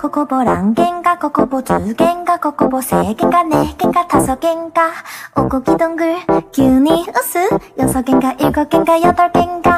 ここぼらんげんがここぼ通げんがここぼ制限がねげんがたそげんがおこきどんぐるきゅうにうすよそげんがいごげんがよどげんが